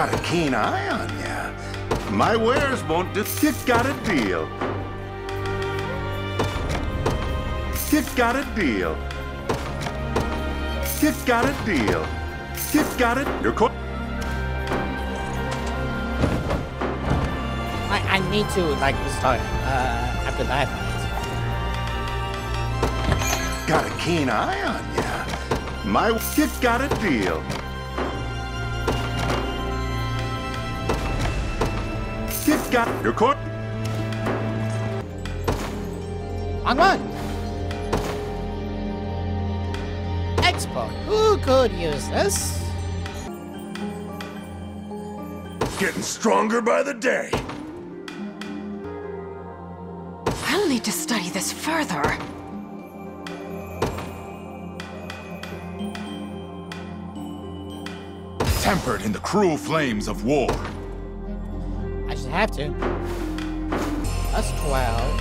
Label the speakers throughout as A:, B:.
A: Got a keen eye on ya. My wares won't dis- You got a deal. You got a deal. You got a deal. You got it. You're co-
B: I, I need to like restart uh, after that.
A: Got a keen eye on ya. My, you got a deal. Got, you're caught.
B: On one. Export. Who could use this?
C: Getting stronger by the day.
D: I'll need to study this further.
C: Tempered in the cruel flames of war.
B: Have to. That's 12.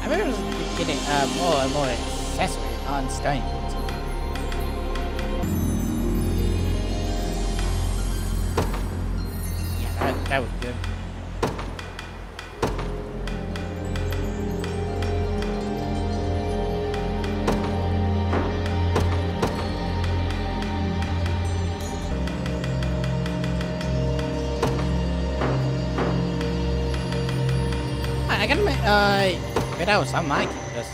B: I remember getting uh, more and more accessory on stones. Yeah, that, that was good. I I uh, get out some mic. Just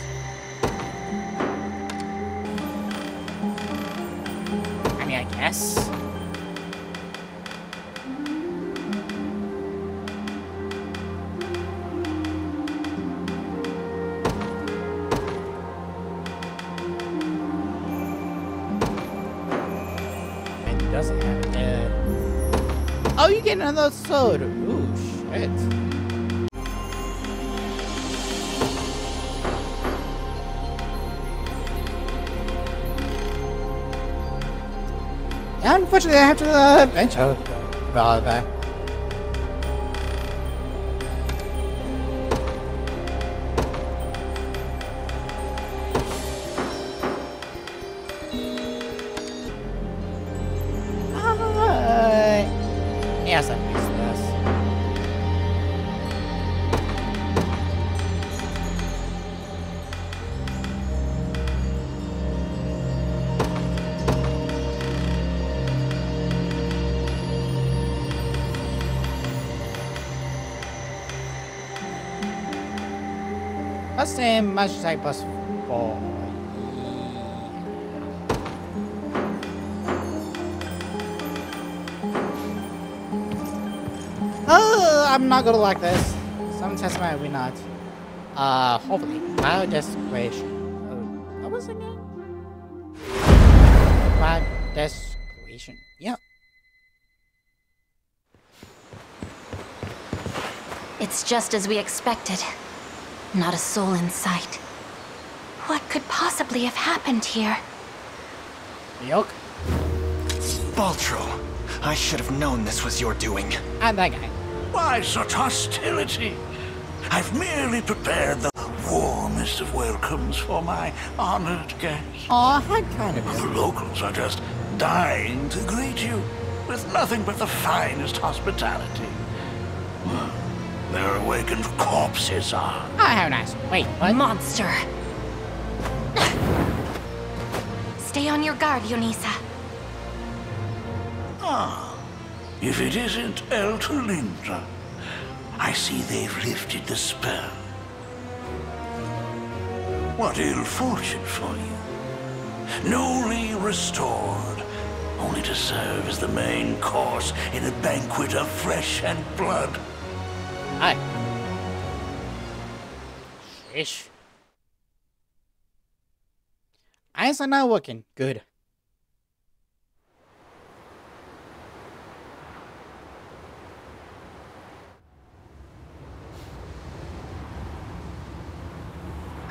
B: I mean, I guess. It doesn't have it there. Oh, you get another sword. 这这个完成拜拜 That's much as I four. Oh, I'm not gonna like this. Some test might we not. Uh, hopefully. Bio desecration. Oh, what was the name? Bio desecration. Yep.
E: It's just as we expected. Not a soul in sight. What could possibly have happened here?
B: Yoke.
F: Baltro, I should have known this was your doing.
B: And that guy.
G: Why such hostility? I've merely prepared the warmest of welcomes for my honored guests.
B: Aw, I kind of
G: The locals are just dying to greet you with nothing but the finest hospitality. Well, Their awakened corpses are.
B: Oh, have nice. Wait, what?
E: Monster! Stay on your guard, Yonisa.
G: Ah, if it isn't Eltolinde, I see they've lifted the spell. What ill fortune for you. Newly restored, only to serve as the main course in a banquet of flesh and blood.
B: Hi. Sheesh. Eyes are not working. Good.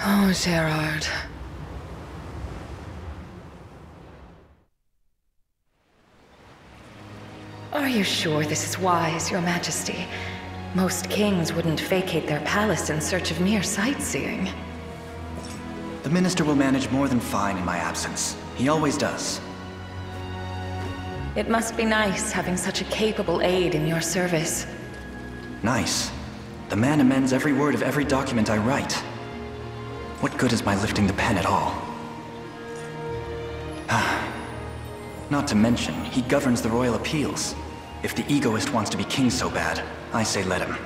D: Oh, Gerard.
H: Are you sure this is wise, Your Majesty? Most kings wouldn't vacate their palace in search of mere sightseeing.
F: The Minister will manage more than fine in my absence. He always does.
H: It must be nice having such a capable aide in your service.
F: Nice. The man amends every word of every document I write. What good is my lifting the pen at all? Ah, not to mention, he governs the royal appeals. If the egoist wants to be king so bad, I say let him.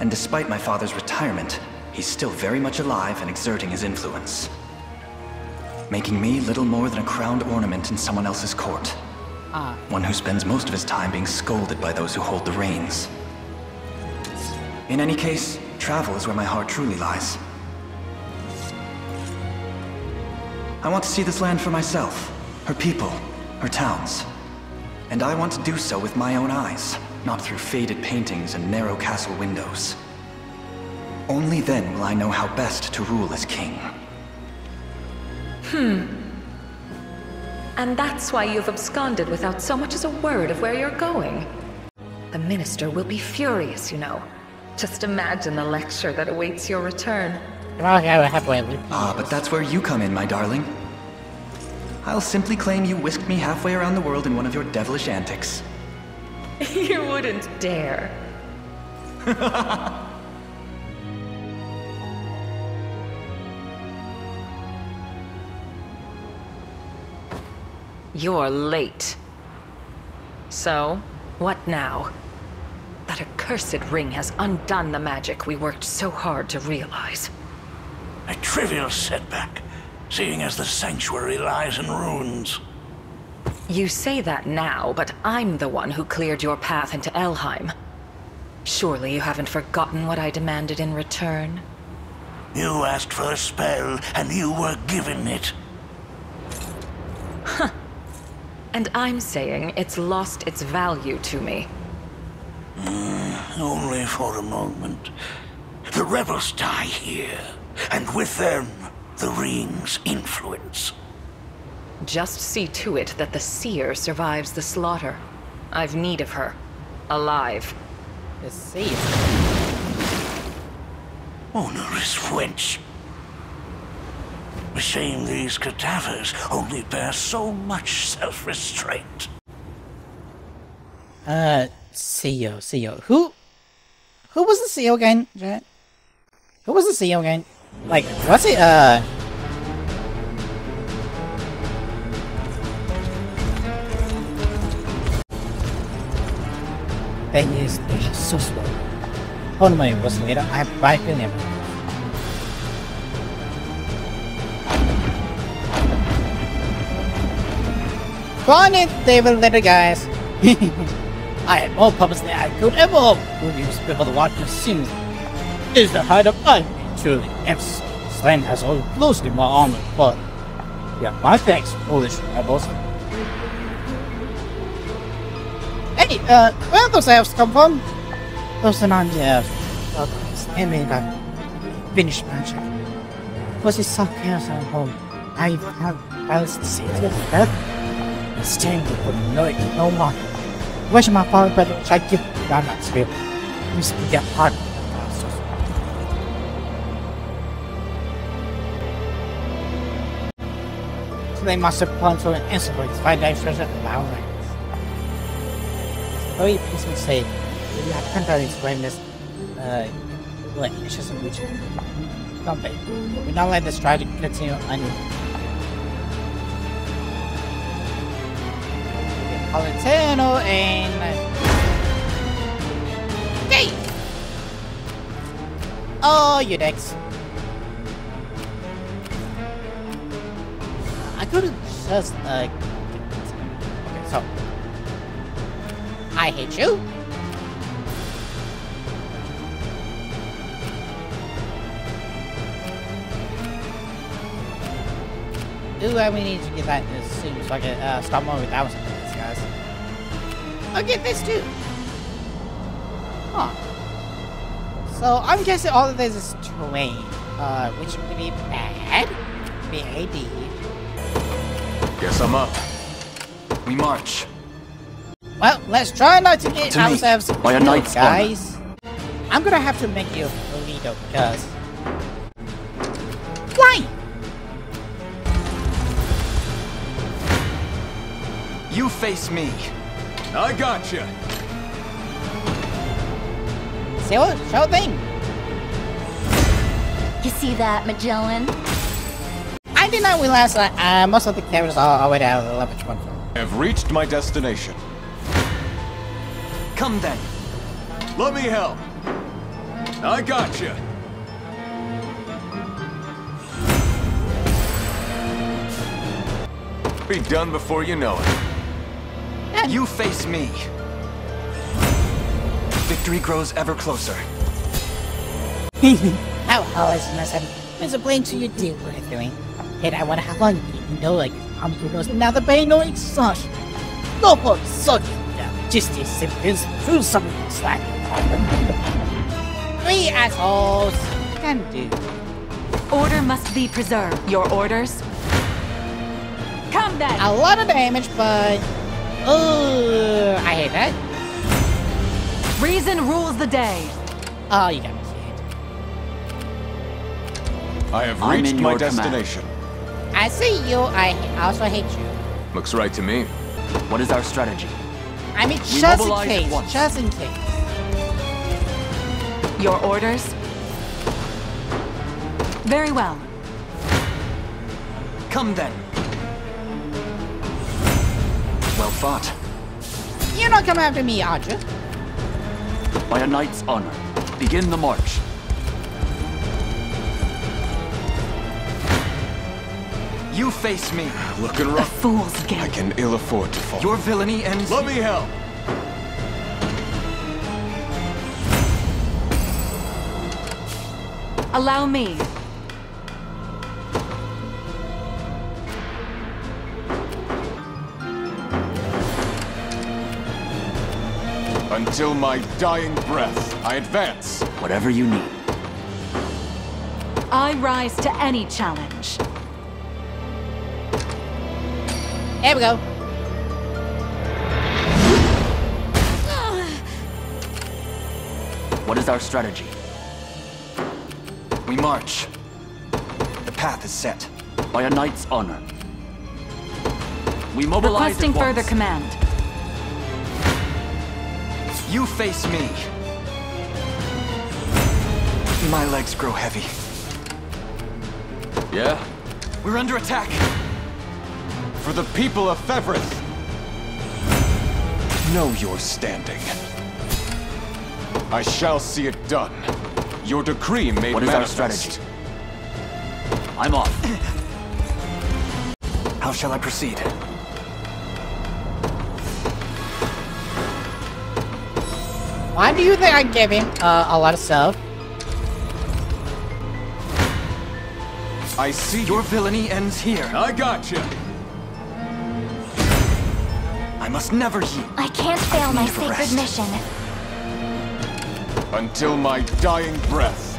F: And despite my father's retirement, he's still very much alive and exerting his influence. Making me little more than a crowned ornament in someone else's court.
B: Ah,
F: One who spends most of his time being scolded by those who hold the reins. In any case, travel is where my heart truly lies. I want to see this land for myself, her people, her towns. And I want to do so with my own eyes, not through faded paintings and narrow castle windows. Only then will I know how best to rule as king. Hmm.
H: And that's why you've absconded without so much as a word of where you're going. The minister will be furious, you know. Just imagine the lecture that awaits your return.
B: well, yeah, we're halfway.
F: Ah, but that's where you come in, my darling. I'll simply claim you whisked me halfway around the world in one of your devilish antics.
H: you wouldn't dare. You're late. So, what now? That accursed ring has undone the magic we worked so hard to realize.
G: A trivial setback, seeing as the sanctuary lies in ruins.
H: You say that now, but I'm the one who cleared your path into Elheim. Surely you haven't forgotten what I demanded in return?
G: You asked for a spell, and you were given it. Huh.
H: And I'm saying it's lost its value to me.
G: Hmm, only for a moment. The rebels die here, and with them, the ring's influence.
H: Just see to it that the seer survives the slaughter. I've need of her. Alive.
B: Let's see.
G: Onerous wench. A shame these cadavers only bear so much self-restraint.
B: Uh, CEO, CEO. Who, who was the CEO again, Jet? Who was the CEO again? Like, what's it, uh... They is, they are so slow. Hold on a minute, was later. I have right feeling. Go on in, David, later, guys. I had more purpose than I could ever hope to use before the watch sins is the height of I truly am Slan has all closely my armor, but yeah, my thanks, foolish rebels. Hey, uh, where have those elves come from? Those are not elves. Others, they made a finished magic. Was it so chaos at home? I have balanced the city of death. And staying with them, no, no more. Wish my father better check you. God, not spirit. We speak that part. They must have plunged through an instant with five dice treasure ranks. Very peaceful say, we have content explain this, uh, like, it's just a which company. We not let this to continue on Palatino and Hey! Oh, you dicks. Could have just uh Okay, so I hate you. Ooh, I we need to get that as soon so I can uh, stop moving with thousand minutes, guys. I'll get this too. Huh. So I'm guessing all of this is terrain, uh, which would be bad. B-A-D.
C: Guess I'm up.
F: We march.
B: Well, let's try not to get
F: to
B: ourselves
F: by a knight's
B: guys. Honor. I'm gonna have to make you a leader because. Why?
F: You face me.
C: I got gotcha.
B: what? Sure, sure thing.
E: You see that, Magellan?
B: I did not realize that uh, most of the cameras are already out of the level 1
C: Have reached my destination.
F: Come then.
C: Let me help. I got gotcha. You. Be done before you know it.
F: You face me. Victory grows ever closer.
B: How hell is myself? There's a blame to your deal what I'm doing. And I wanna have long you know like I'm knows now the pain no exhaustion. No point suck it. Just as simple as through something slack. Three assholes. Can do.
E: Order must be preserved. Your orders? Come then!
B: A lot of damage, but oh, I hate that.
E: Reason rules the day.
B: Oh, you got me.
C: I have
F: I'm
C: reached my
F: destination. command.
C: Destination.
B: I see you. I also hate you.
C: Looks right to me.
F: What is our strategy?
B: I mean,
F: We
B: just in case. Just in case.
E: Your orders? Very well.
F: Come then. Well fought.
B: You're not coming after me, are you?
F: By a knight's honor. Begin the march. You face me.
C: Looking
E: A
C: rough.
E: fool's
C: I can ill afford to fall.
F: Your villainy ends.
C: Let me help.
E: Allow me.
C: Until my dying breath, I advance.
F: Whatever you need.
E: I rise to any challenge.
B: There we go.
F: What is our strategy? We march. The path is set. By a knight's honor. We mobilize
E: Requesting
F: at once.
E: further command.
F: You face me. My legs grow heavy.
C: Yeah?
F: We're under attack.
C: For the people of Fevrith. Know your standing. I shall see it done. Your decree made
F: What is our
C: manifest.
F: strategy? I'm off. How shall I proceed?
B: Why do you think I gave him uh, a lot of stuff?
C: I see
F: Your
C: your.
F: villainy ends here.
C: I gotcha.
F: I must never yield.
E: I can't fail my sacred
F: rest.
E: mission.
C: Until my dying breath.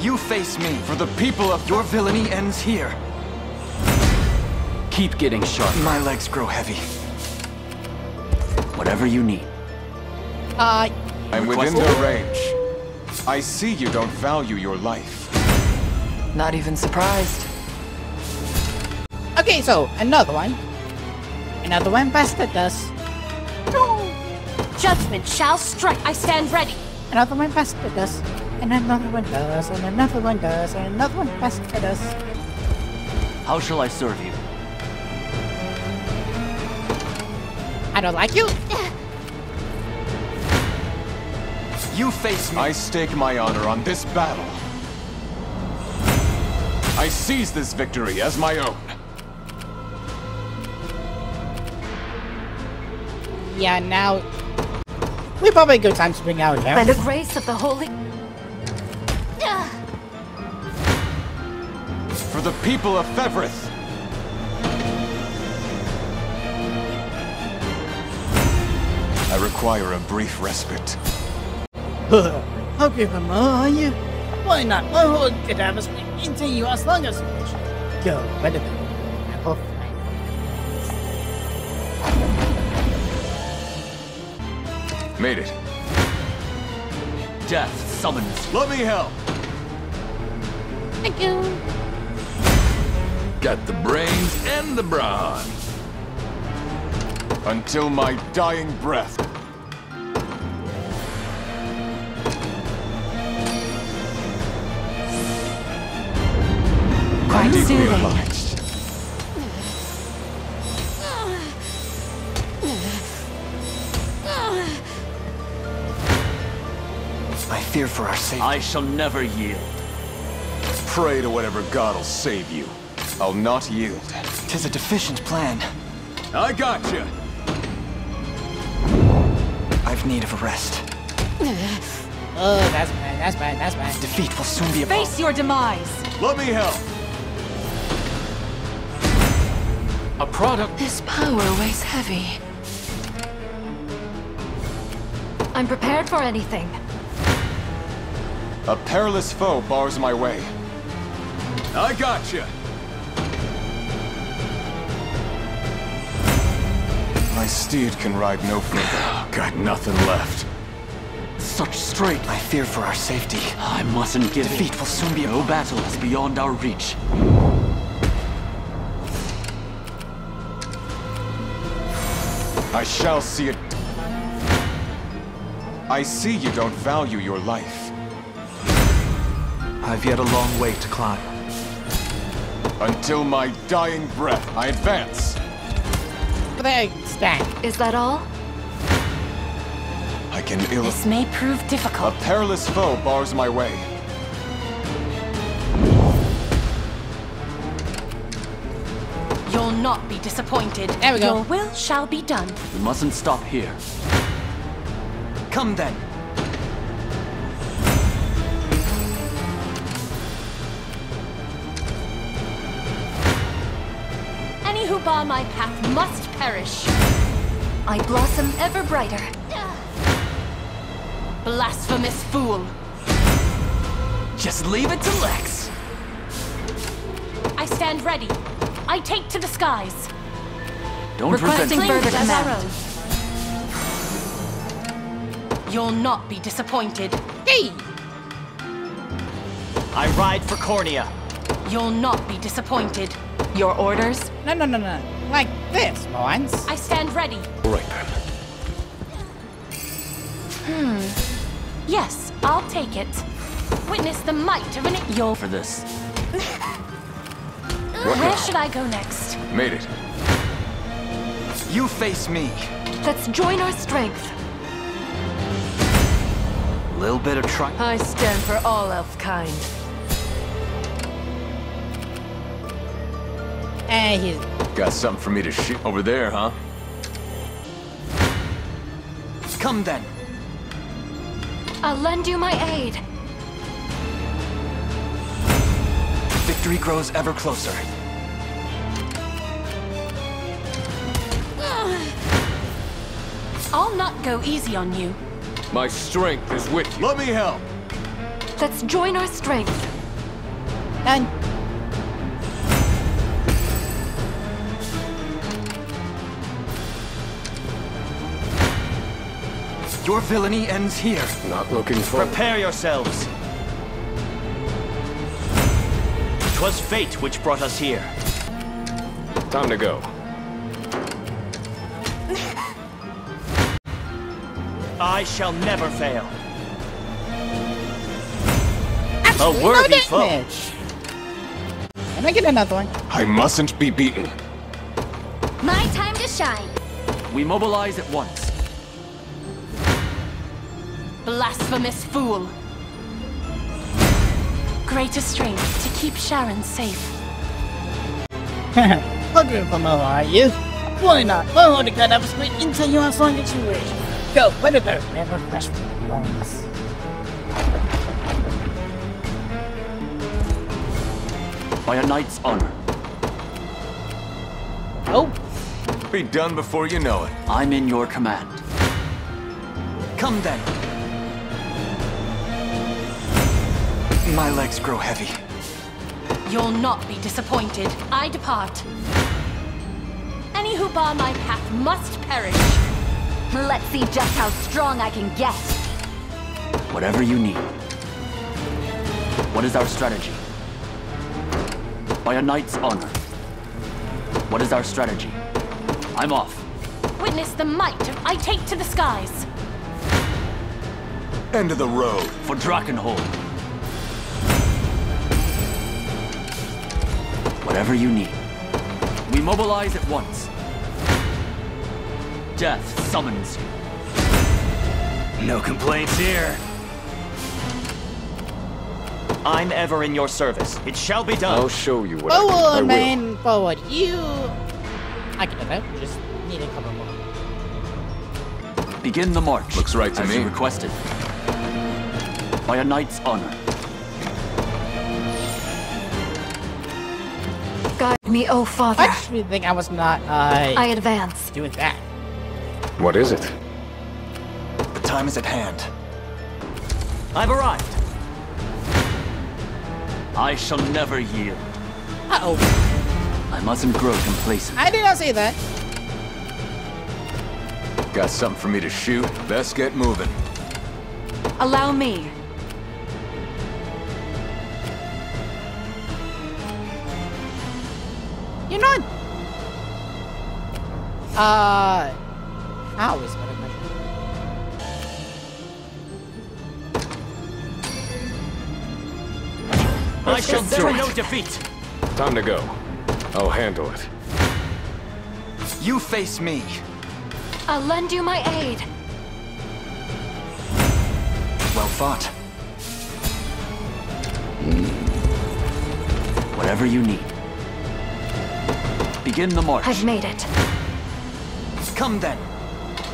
F: You face me.
C: For the people of.
F: Your villainy ends here. Keep getting sharp. My legs grow heavy. Whatever you need.
B: Uh,
C: I'm within
F: Request-
C: their range. I see you don't value your life.
H: Not even surprised.
B: okay, so another one. Another one busted us.
E: Judgment shall strike. I stand ready.
B: Another one busted us. And another one does, and another one does, and another one busted us.
F: How shall I serve you?
B: I don't like you.
F: You face me.
C: I stake my honor on this battle. I seize this victory as my own.
B: Yeah, now. We probably a good time to bring out
E: By
B: there.
E: the grace of the Holy.
C: For the people of Fevrith. I require a brief respite.
B: okay, come on, you. Why not? My whole cadavers will continue as long as you wish. Go, better
C: Made it.
F: Death summons.
C: Let me help.
B: Thank you.
I: Got the brains and the brawn.
C: Until my dying breath.
E: Quite
C: Deeply
E: soothing.
F: Fear for our safety.
I: I shall never yield.
C: Pray to whatever god will save you. I'll not yield.
F: Tis a deficient plan.
C: I got you.
F: I've need of a rest.
B: Oh, that's bad, that's bad, that's bad.
F: Defeat will soon be upon
D: Face your demise.
C: Let me help.
I: A product.
D: This power weighs heavy.
E: I'm prepared for anything.
C: A perilous foe bars my way. I got you. My steed can ride no further. Got nothing left.
I: Such strength.
F: I fear for our safety.
I: I mustn't give
F: Defeat will soon be
I: No battle is beyond our reach.
C: I shall see it. I see you don't value your life.
I: I've yet a long way to climb.
C: Until my dying breath, I advance.
B: There you stand.
E: Is that all?
C: I can ill.
E: This may prove difficult.
C: A perilous foe bars my way.
D: You'll not be disappointed.
B: There we go.
E: Your will shall be done.
I: We mustn't stop here.
F: Come then.
D: Who bar my path must perish.
E: I blossom ever brighter.
D: Blasphemous fool.
I: Just leave it to Lex.
D: I stand ready. I take to the skies.
I: Don't
E: Requesting
I: prevent
E: further
D: as our
E: command.
D: You'll not be disappointed.
B: Hey!
I: I ride for Cornia.
D: You'll not be disappointed.
E: Your orders?
B: No, no, no, no. Like this, Lawrence.
D: I stand ready.
C: Right then. Hmm.
D: Yes, I'll take it. Witness the might of an. You'll.
I: For this.
D: Where should I go next?
C: Made it.
F: You face me.
E: Let's join our strength.
I: Little bit of try.
D: I stand for all elf kind.
B: And he's
C: Got something for me to shoot over there, huh?
F: Come then.
E: I'll lend you my aid.
F: Victory grows ever closer.
D: I'll not go easy on you.
C: My strength is with you. Let me help.
E: Let's join our strength.
B: done.
F: Your villainy ends here.
C: Not looking for.
I: Prepare yourselves. Twas fate which brought us here.
C: Time to go.
I: I shall never fail.
B: Actually,
I: A worthy
B: no
I: foe.
B: Can I get another one?
C: I mustn't be beaten.
E: My time to shine.
I: We mobilize at once.
D: Blasphemous fool. Greater strength to keep Sharon safe.
B: Looking for more, are you? Why not? We'll hold the gun up straight into you as long as you wish. Go, whatever. Never fresh ones.
I: By a knight's honor.
B: Oh,
C: Be done before you know it.
I: I'm in your command.
F: Come then. My legs grow heavy.
D: You'll not be disappointed. I depart. Any who bar my path must perish.
E: Let's see just how strong I can get.
I: Whatever you need. What is our strategy? By a knight's honor. What is our strategy? I'm off.
D: Witness the might of I take to the skies.
C: End of the road.
I: For Drakenhold. Whatever you need. We mobilize at once. Death summons you. No complaints here. I'm ever in your service. It shall be done.
J: I'll show you what I, can- I
B: Forward,
J: will.
B: man, forward. You. I can do that. Just need a couple more.
I: Begin the march.
C: Looks right to
I: as
C: me.
I: you requested. By a knight's honor.
H: Me, oh father.
B: I
H: father.
B: actually think I was not uh,
H: I advance.
B: doing that.
J: What is it?
F: The time is at hand.
I: I've arrived. I shall never yield.
B: Uh oh.
I: I mustn't grow complacent.
B: I did not say that.
C: Got something for me to shoot? Best get moving.
D: Allow me.
B: You're not. Uh. How is what I question.
I: I shall
B: do
I: dare no defeat.
J: Time to go. I'll handle it.
F: You face me.
E: I'll lend you my aid.
F: Well fought.
I: Whatever you need. Begin the march.
H: I've made it.
F: Come then.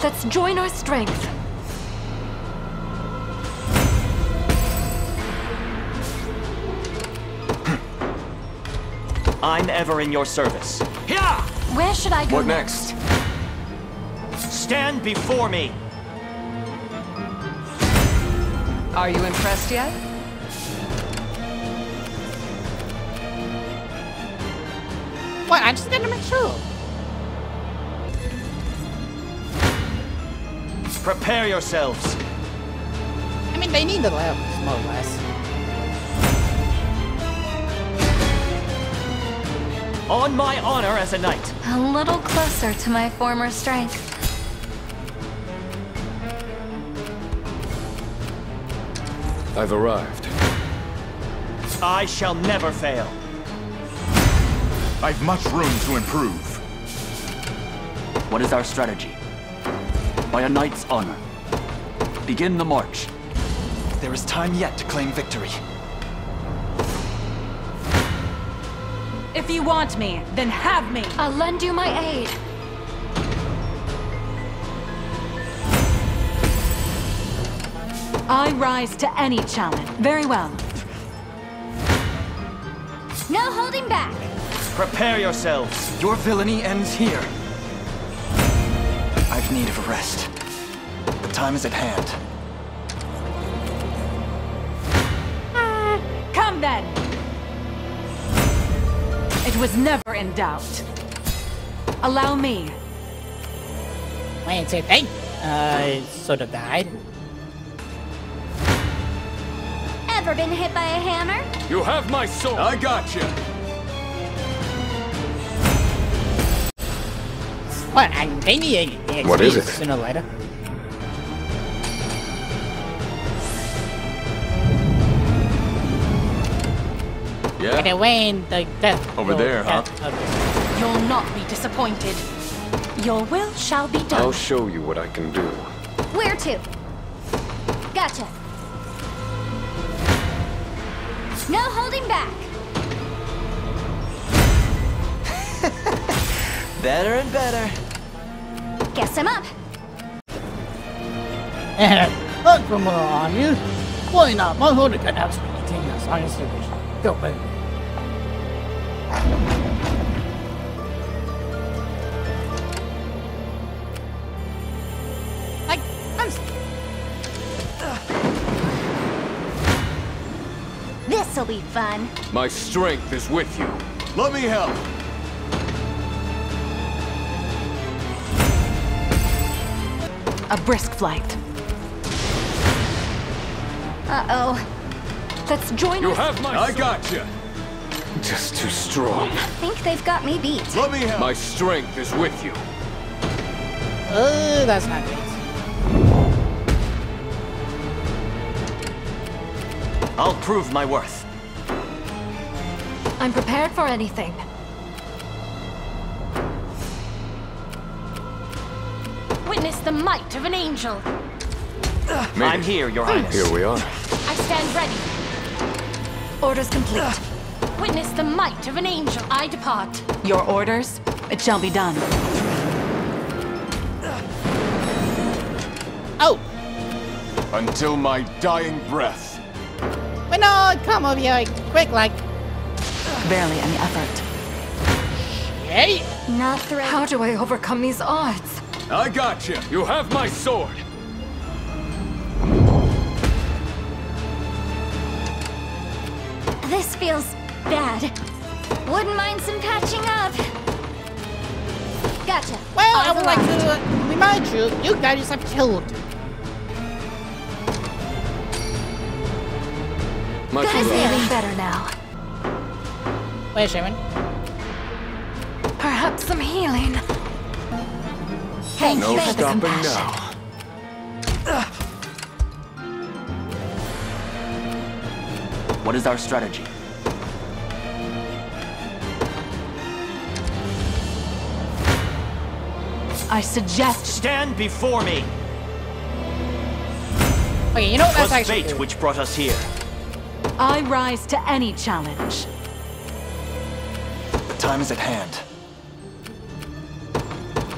H: Let's join our strength.
I: I'm ever in your service. Here!
E: Where should I go
C: What next?
I: Stand before me.
H: Are you impressed yet?
B: I just gotta make sure.
I: Prepare yourselves.
B: I mean, they need the levels, more or less.
I: On my honor as a knight.
E: A little closer to my former strength.
J: I've arrived.
I: I shall never fail.
A: I've much room to improve.
I: What is our strategy? By a knight's honor. Begin the march.
F: There is time yet to claim victory.
D: If you want me, then have me.
E: I'll lend you my aid.
D: I rise to any challenge. Very well.
E: No holding back.
I: Prepare yourselves.
F: Your villainy ends here. I've need of a rest. The time is at hand.
D: Come then. It was never in doubt. Allow me.
B: Wait, say thing. Uh, sort of died.
E: Ever been hit by a hammer?
J: You have my sword!
C: I got you.
B: What? I'm they need the
J: What is it?
B: Sooner or later.
C: Yeah.
B: Get away in the death.
C: Over
B: oh,
C: there, huh?
B: death of-
D: You'll not be disappointed. Your will shall be done.
J: I'll show you what I can do.
E: Where to? Gotcha. No holding back.
F: Better and better.
E: Guess I'm up.
B: Look for more on you. Why not? My holy can have anything as long as you wish. Go, baby. Like, I'm s-
E: This'll be fun.
J: My strength is with you.
C: Let me help.
D: A brisk flight.
E: Uh-oh.
H: Let's join
J: You
H: our
J: have my
C: I
J: sword.
C: got you.
J: Just too strong.
E: I think they've got me beat.
C: Let me help.
J: My strength is with you.
B: Oh, that's not great.
I: I'll prove my worth.
D: I'm prepared for anything. Witness the might of an angel.
F: I'm here, Your Highness.
J: Here we are.
D: I stand ready. Orders complete. Witness the might of an angel. I depart.
K: Your orders? It shall be done.
B: Oh,
C: Until my dying breath.
B: but no, come over here, quick, like.
K: Barely any effort.
B: Hey,
E: Not threatened.
H: How do I overcome these odds?
J: I got you. You have my sword.
E: This feels bad. Wouldn't mind some patching up. Gotcha.
B: well, I would like to uh, remind you, you guys have killed.
J: Much
E: Good as
J: love.
H: Feeling better now.
B: Wait, Shaman.
H: Perhaps some healing.
E: Thank
J: No
E: you.
J: stopping now.
I: What is our strategy?
K: I suggest
F: Stand before me.
B: Okay, you know what? That's
F: Was fate
B: good.
F: which brought us here.
K: I rise to any challenge.
F: Time is at hand.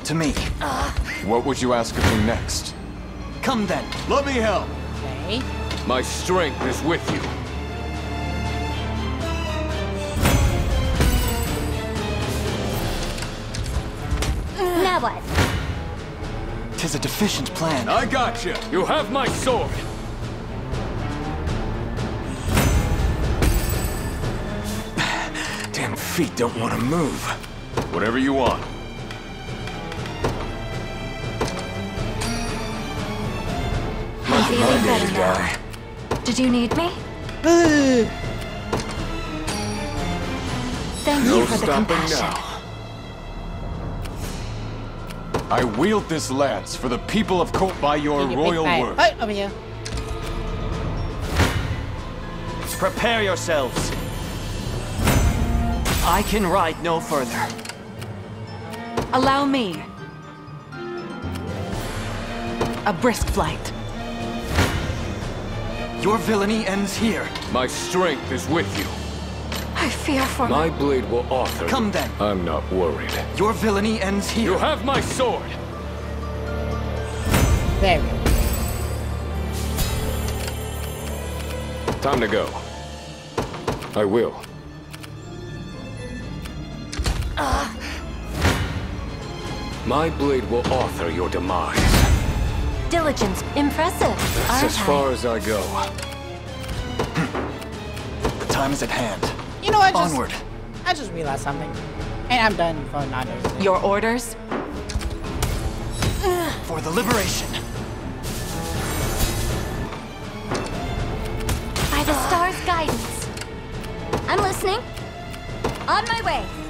F: To me. Uh.
C: What would you ask of me next?
F: Come then.
C: Let me help.
B: Okay.
J: My strength is with you.
E: Now what?
F: Tis a deficient plan.
J: I got you. You have my sword. Damn feet don't want to move.
C: Whatever you want.
H: Feeling better now. Did you need me? Thank
J: No
H: you for the
J: stopping
H: compassion.
J: now.
C: I wield this lance for the people of Court by your
B: Take your big
C: royal
B: bag.
C: word.
B: Right over here.
F: Prepare yourselves. I can ride no further.
K: Allow me. A brisk flight.
F: Your villainy ends here.
J: My strength is with you.
H: I fear for
J: My blade will author.
F: Come then.
J: I'm not worried.
F: Your villainy ends here.
J: You have my sword.
B: There.
J: Time to go. I will. Ah. My blade will author your demise.
D: Diligence. Impressive.
J: That's
D: aren't
J: as
D: I?
J: far as I go.
F: The time is at hand.
B: You know, I just,
F: Onward.
B: I just realized something. And I'm done for Nando's.
K: Your orders?
F: For the liberation.
E: By the star's guidance. I'm listening. On my way.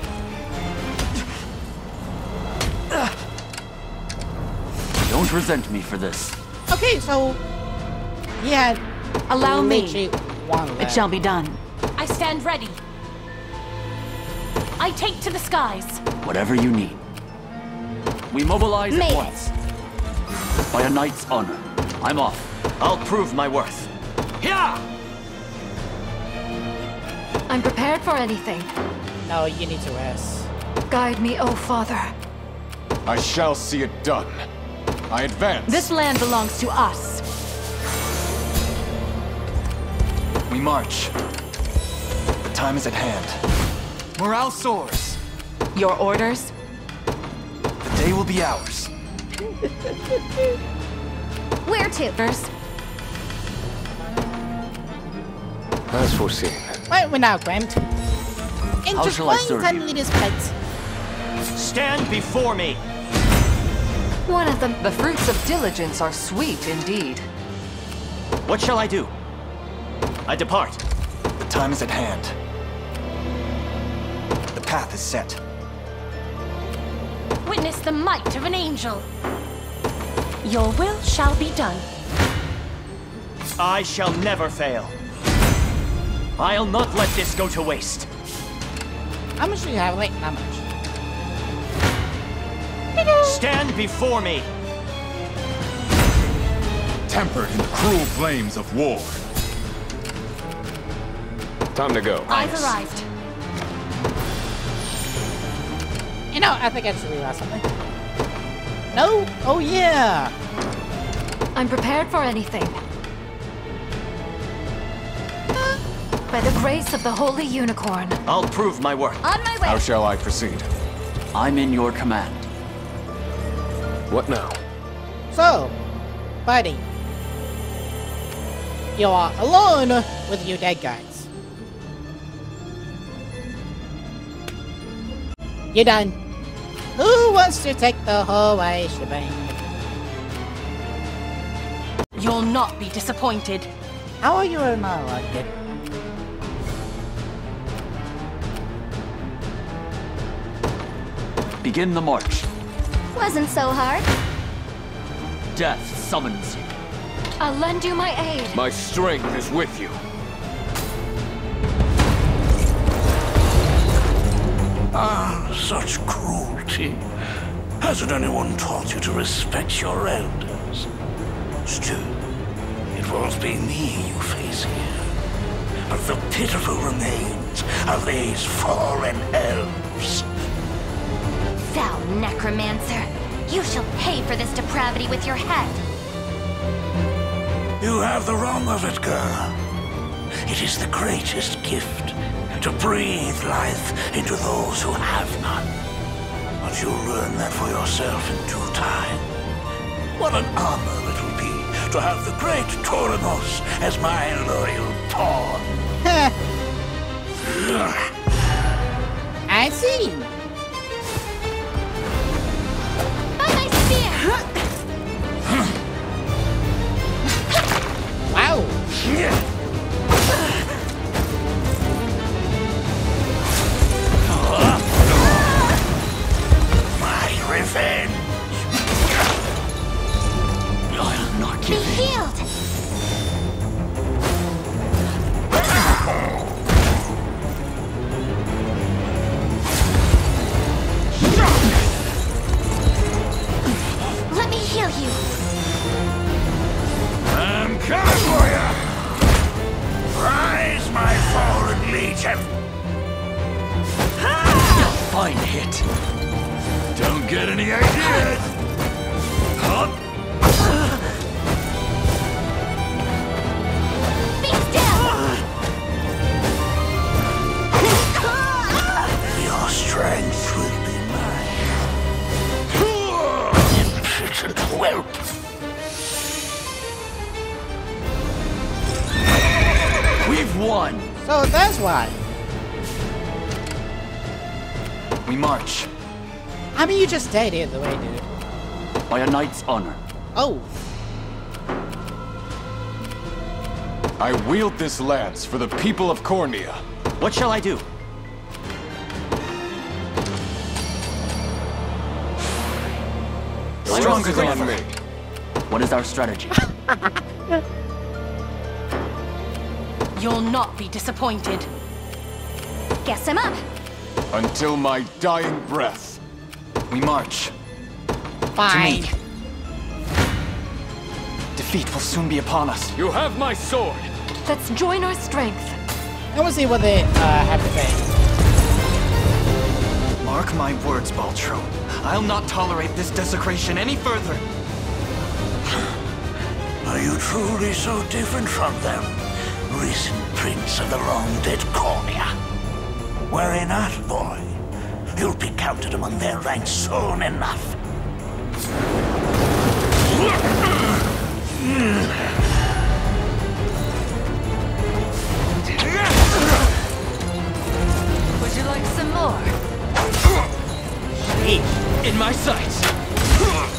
I: Don't resent me for this.
B: Okay, so yeah.
K: Allow me. It shall be done.
D: I stand ready. I take to the skies.
I: Whatever you need. We mobilize
E: Made
I: at
E: it.
I: once. By a knight's honor. I'm off.
F: I'll prove my worth. Yeah!
H: I'm prepared for anything.
B: No, you need to rest.
H: Guide me, oh Father.
C: I shall see it done. I advance.
K: This land belongs to us.
F: We march. The time is at hand. Morale soars.
K: Your orders?
F: The day will be ours.
E: Where to?
K: First,
J: As foreseen.
B: Right, we're now cramped. And
I: How
B: just
I: shall I
B: one
I: serve
B: tiny
I: you?
B: little pet.
F: Stand before me.
H: One of them.
L: The fruits of diligence are sweet indeed.
F: What shall I do? I depart. The time is at hand. The path is set.
D: Witness the might of an angel. Your will shall be done.
M: I shall never fail. I'll not let this go to waste.
B: How much do you have? Like, how much?
M: Stand before me.
A: Tempered in the cruel flames of war.
J: Time to go.
D: I've arrived.
B: You know, I think I just realized something. No? Oh, yeah!
E: I'm prepared for anything. By the grace of the Holy Unicorn.
M: I'll prove my worth.
E: On my way!
C: How shall I proceed?
I: I'm in your command.
J: What now?
B: So, buddy. You are alone with your dead guys. You're done. Who wants to take the whole way shebang?
D: You'll not be disappointed.
B: How are you now, Rocket?
I: Begin the march.
E: Wasn't so hard.
I: Death summons you.
E: I'll lend you my aid.
J: My strength is with you.
G: Ah, such cruelty. Hasn't anyone taught you to respect your elders? Still, it won't be me you face here, but the pitiful remains of these fallen elves.
E: Thou necromancer, you shall pay for this depravity with your head.
G: You have the wrong of it, girl. It is the greatest gift to breathe life into those who have none. But you'll learn that for yourself in due time. What an honor it will be to have the great Toranos as my loyal pawn.
B: I see. Stayed here the way, dude.
I: By a knight's honor.
B: Oh,
C: I wield this lance for the people of Cornia.
M: What shall I do?
I: Stronger than
J: me.
I: What is our strategy?
D: You'll not be disappointed.
E: Guess I'm up.
C: Until my dying breath.
F: We march.
B: fine.
F: meet. Defeat will soon be upon us.
J: You have my sword.
E: Let's join our strength.
B: I want to see what they uh, have to say.
F: Mark my words, Baltro. I'll not tolerate this desecration any further.
G: Are you truly so different from them? Recent prince of the long-dead Cornia. Worry not, boy. You'll be counted among their ranks soon enough.
L: Would you like some more?
F: In my sights.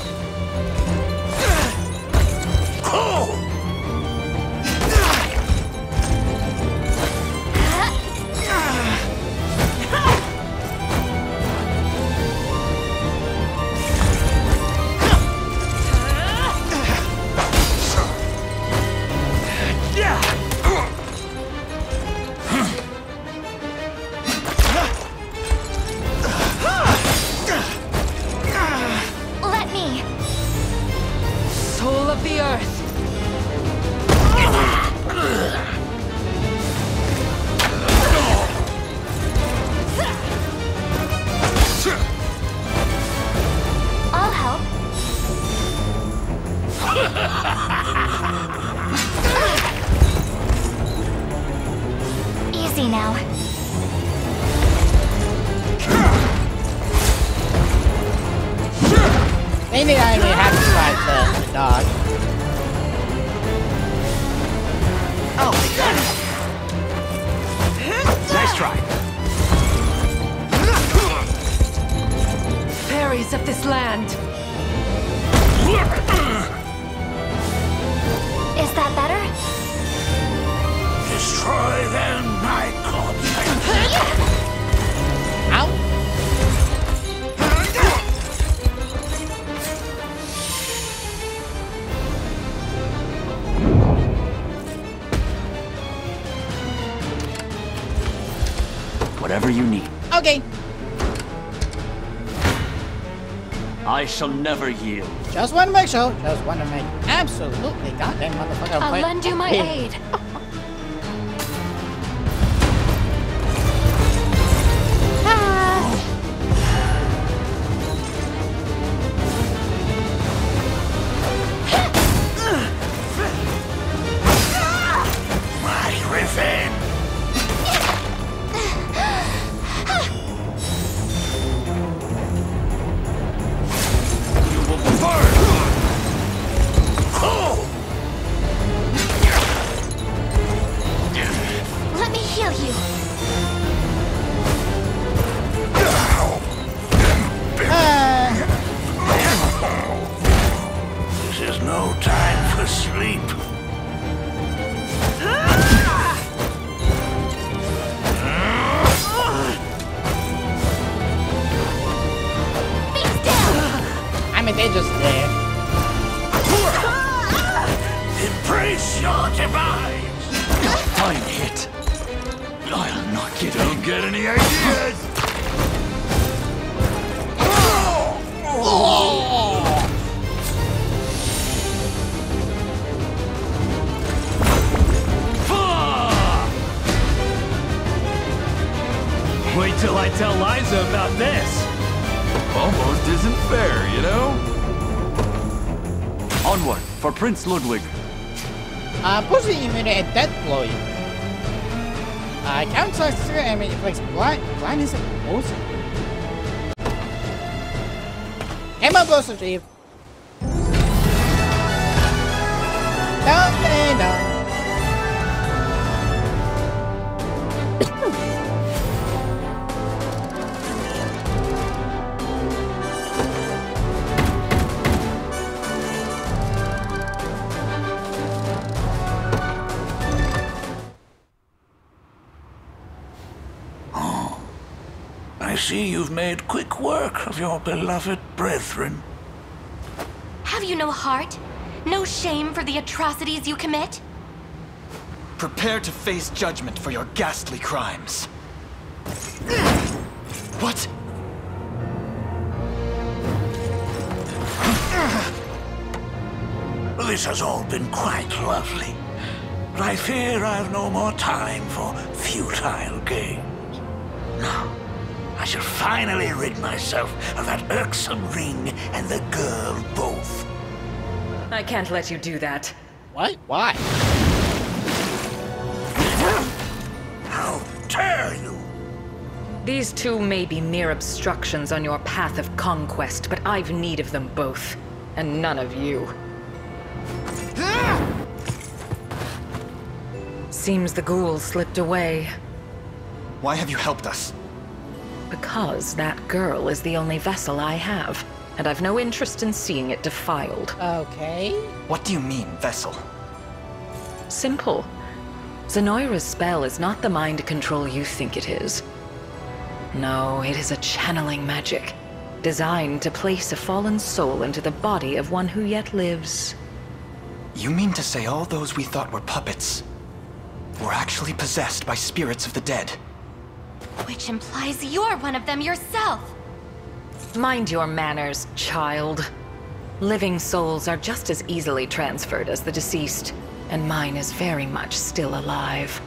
B: I
I: shall never yield.
B: just want to make sure. Just want to make absolutely goddamn motherfucker.
E: I'll lend you my aid.
M: Wait till I tell Liza about this.
C: Almost isn't fair, you know?
I: Onward for Prince Ludwig.
B: Uh, pussy immunity at death blow you. Uh, counter trigger enemy inflicts blind, blindness and motion. Ammo burst achieved.
G: Made work of your beloved brethren.
E: Have you no heart? No shame for the atrocities you commit?
F: Prepare to face judgment for your ghastly crimes. What?
G: This has all been quite lovely. But I fear I've no more time for futile games. Now, I shall finally rid myself of that irksome ring and the girl both.
H: I can't let you do that.
B: What? Why?
G: How dare you!
H: These two may be mere obstructions on your path of conquest, but I've need of them both. And none of you. Seems the ghoul slipped away.
F: Why have you helped us?
H: Because that girl is the only vessel I have, and I've no interest in seeing it defiled.
B: Okay.
F: What do you mean, vessel?
H: Simple. Zenoira's spell is not the mind control you think it is. No, it is a channeling magic, designed to place a fallen soul into the body of one who yet lives.
F: You mean to say all those we thought were puppets were actually possessed by spirits of the dead?
E: Which implies you're one of them yourself.
H: Mind your manners, child. Living souls are just as easily transferred as the deceased, and mine is very much still alive.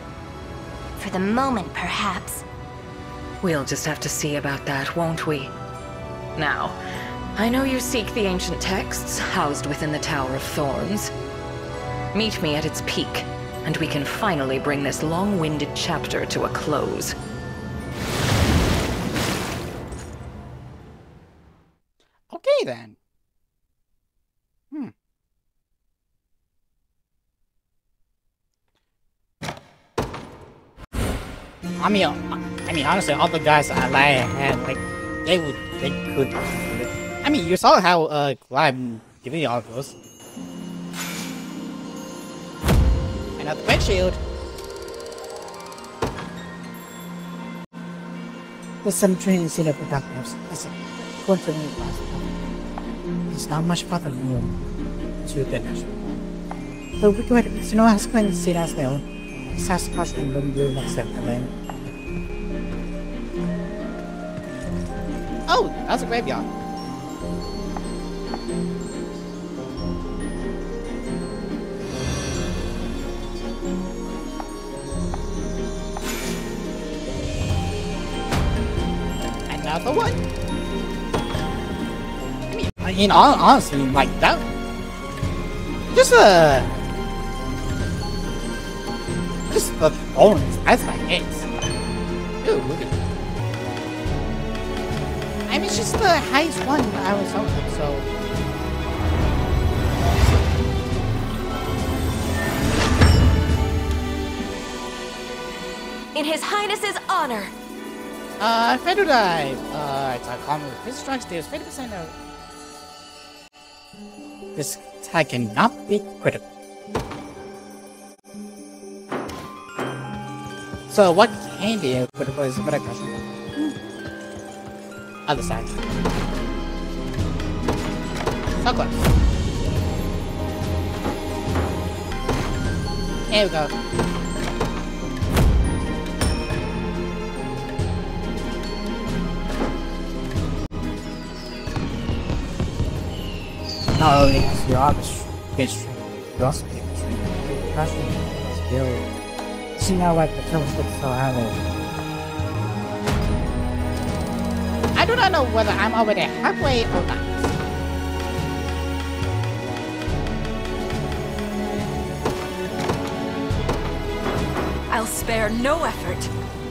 E: For the moment, perhaps.
H: We'll just have to see about that, won't we? Now, I know you seek the ancient texts housed within the Tower of Thorns. Meet me at its peak, and we can finally bring this long-winded chapter to a close.
B: I mean, I mean, honestly, all the guys I like had like they would, they could. I mean, you saw how uh Clive giving you all goes. Another windshield. There's some trains in the productives. Listen, continue past. It's not much further than to the national. So we. So no, I was going to see that still. Sasquatch and Lumbu next step Oh, that's a graveyard. Another one? I mean, I mean, honestly, like that. Just uh, just the bonus. That's my hits. Ooh, look at that. I mean, she's the highest one I was on, so.
N: In His Highness's honor.
B: Uh, Fatal Dive. Uh, it's a common with this strikes deals 50% of. This attack cannot be critical. So, what can be critical is a better question. Other side. So. There we go. Only has your arms been strength, you also get strength. Crushing was built. See now like the telescope so heavy. Do not know whether I'm already halfway or not.
N: I'll spare no effort.